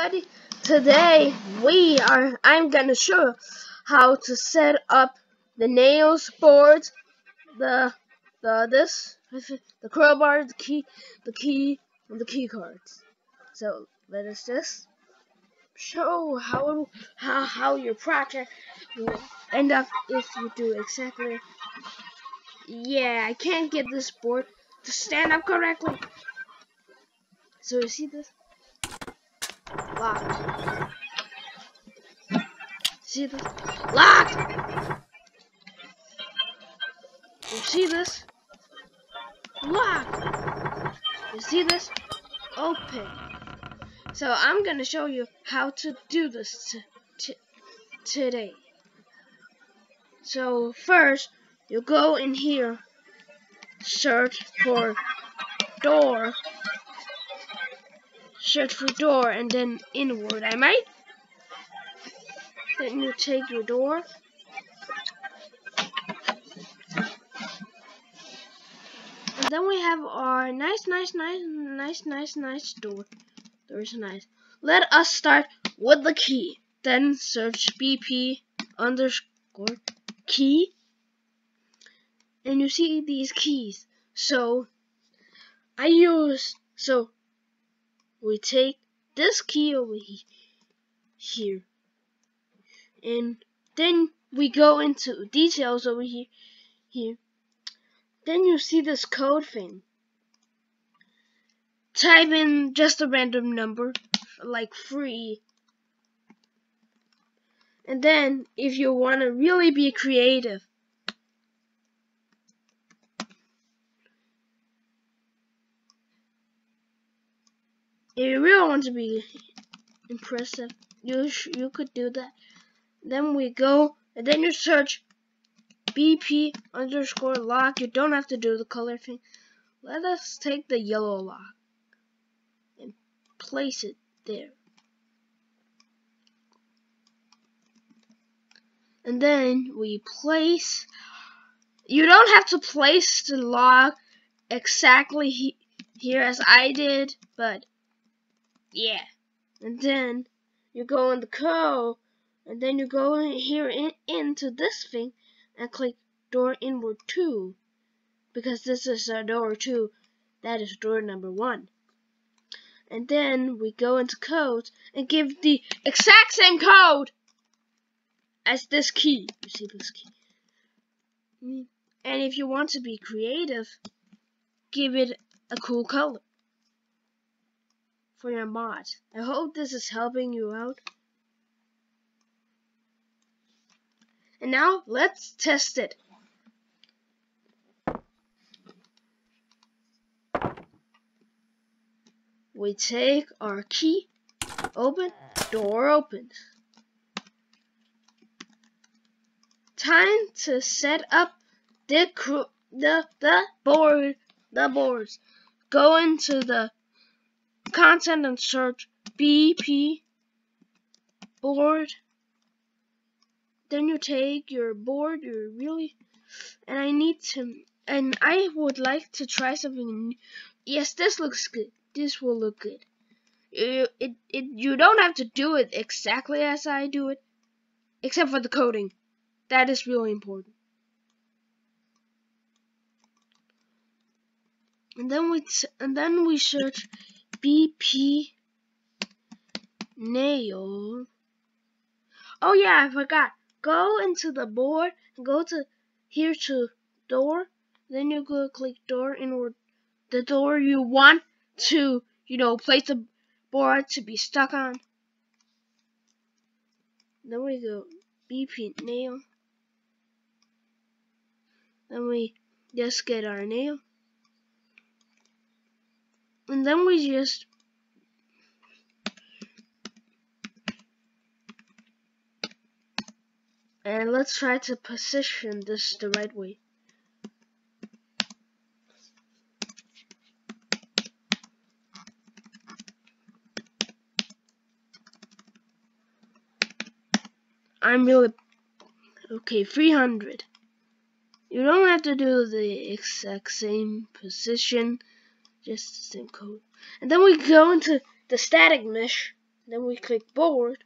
everybody. Today we are I'm gonna show how to set up the nails boards, the the this the crowbar, the key the key and the key cards. So let us just show how how how your project will end up if you do exactly yeah I can't get this board to stand up correctly. So you see this? Locked. See this? Locked! You see this? Locked! You see this? Open. So I'm gonna show you how to do this today. So first, you go in here, search for door search for door and then inward, I might. Then you take your door. And then we have our nice, nice, nice, nice, nice, nice door. There's nice. Let us start with the key. Then search BP underscore key. And you see these keys. So I use so we take this key over here. And then we go into details over here here. Then you see this code thing. Type in just a random number like free. And then if you want to really be creative If you really want to be impressive, you you could do that. Then we go, and then you search BP underscore lock. You don't have to do the color thing. Let us take the yellow lock and place it there. And then we place, you don't have to place the lock exactly he, here as I did, but yeah. And then you go in the code, and then you go in here in, into this thing and click door inward 2 because this is a door 2 that is door number 1 and then we go into code and give the exact same code as this key you see this key. Mm. And if you want to be creative give it a cool color for your mod. I hope this is helping you out. And now let's test it. We take our key, open, door opens. Time to set up the the the board the boards. Go into the content and search BP board. Then you take your board, you really, and I need to, and I would like to try something new. Yes, this looks good. This will look good. You, it, it, you don't have to do it exactly as I do it, except for the coding. That is really important. And then we, and then we search BP nail. Oh yeah, I forgot. Go into the board and go to here to door. Then you go click door inward the door you want to, you know, place the board to be stuck on. Then we go BP nail. Then we just get our nail and then we just and let's try to position this the right way. I'm really okay 300 you don't have to do the exact same position just the same code. And then we go into the static mesh. then we click board,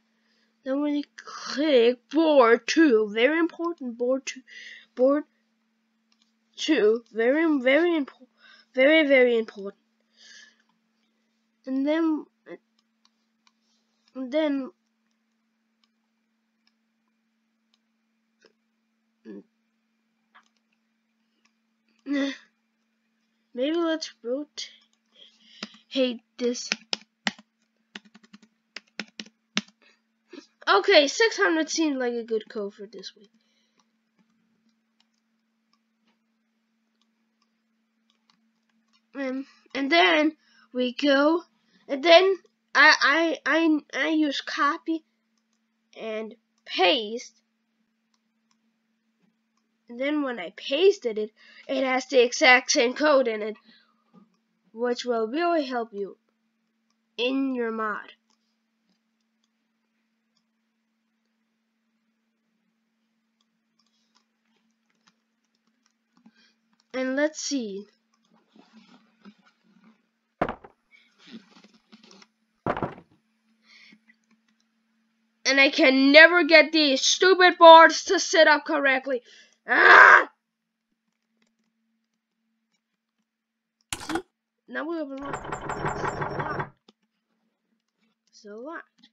then we click board two, very important board two, board two, very very important, very very important, and then and then maybe let's rotate this Okay, 600 seems like a good code for this week. And, and then we go, and then I, I, I, I use copy and paste. And then when I pasted it, it has the exact same code in it, which will really help you in your mod. And let's see. And I can never get these stupid boards to sit up correctly. Ah! See? Now we have a lot. So locked.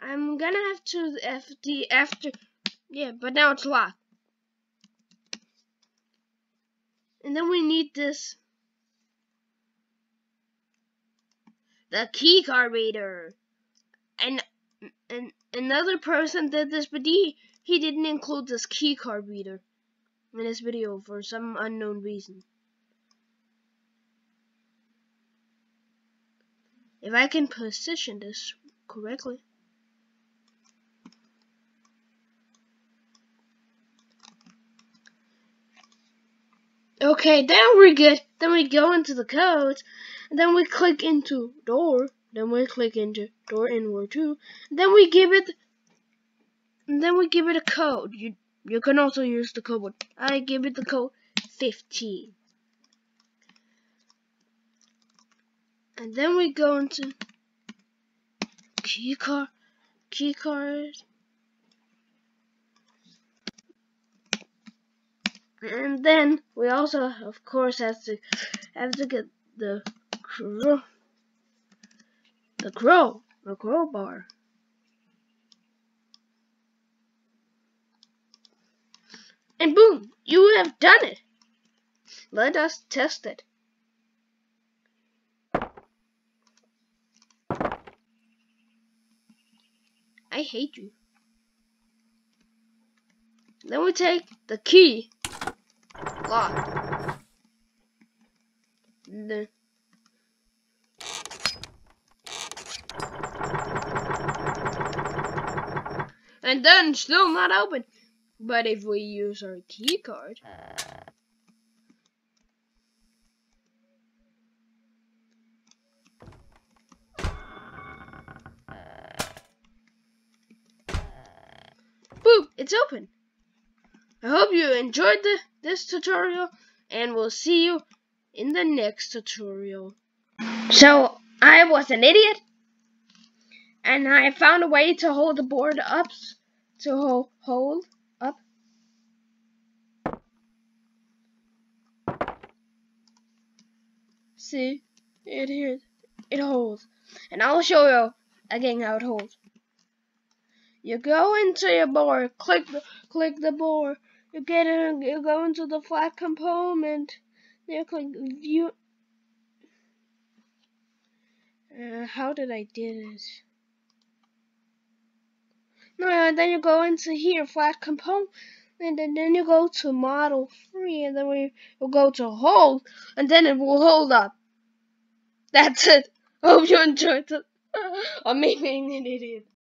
I'm gonna have to FD after. Yeah, but now it's locked. And then we need this. The key card reader. And, and another person did this, but he, he didn't include this key card reader in this video for some unknown reason. If I can position this correctly. Okay, then we're good. Then we go into the codes, and then we click into door. Then we click into door inward 2, Then we give it, and then we give it a code. You you can also use the code. I give it the code 15. And then we go into key card, key card, And then we also, of course, have to have to get the crow, the crow, the crowbar. And boom, you have done it. Let us test it. I hate you. Then we take the key Lock. The and then still not open. But if we use our key card, boom, it's open. I hope you enjoyed the, this tutorial and we'll see you in the next tutorial. So, I was an idiot and I found a way to hold the board up to ho hold See, it here, it holds. And I'll show you again how it holds. You go into your board, click the, click the board, you get in, you go into the flat component. You click view. Uh, how did I do this? No, and then you go into here, flat component, and then, then you go to model 3, and then we will go to hold, and then it will hold up. That's it. Hope you enjoyed it. I'm being an idiot.